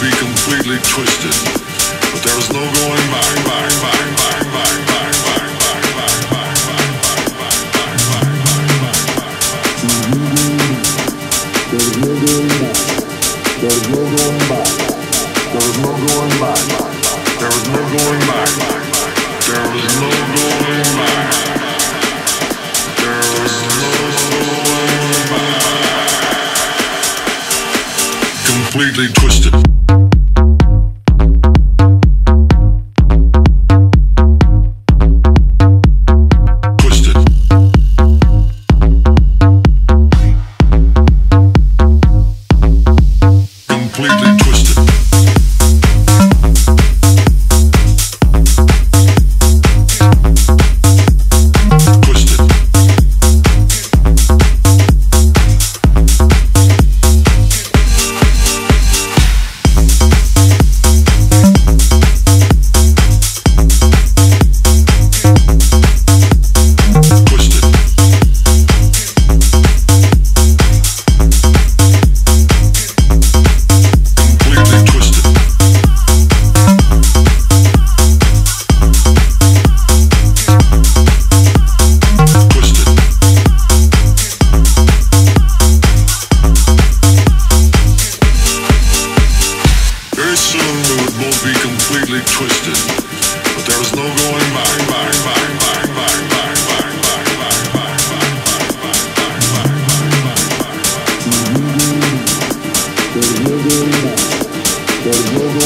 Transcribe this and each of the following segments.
be completely twisted, but there is no going back, back, back, back, There's no going back. There's no going back. There is no going back. There is no going back. There is no going back. Completely twisted.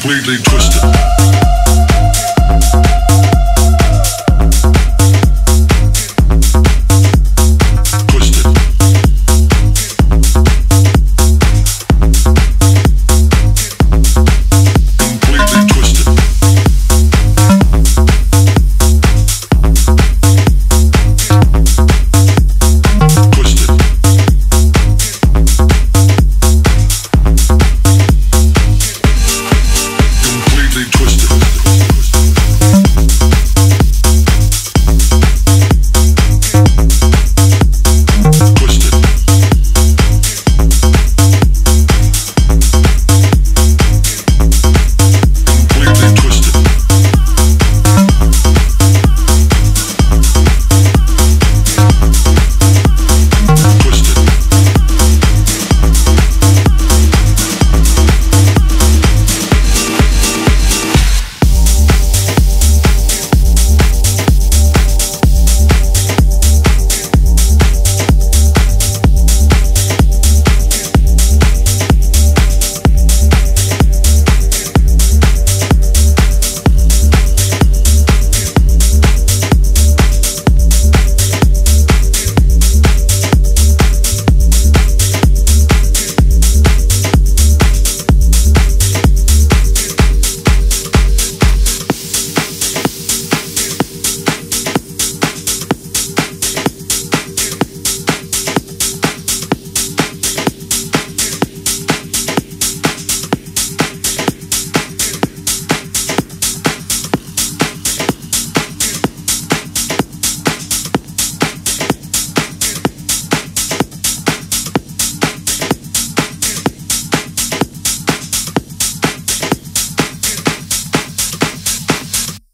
completely twisted.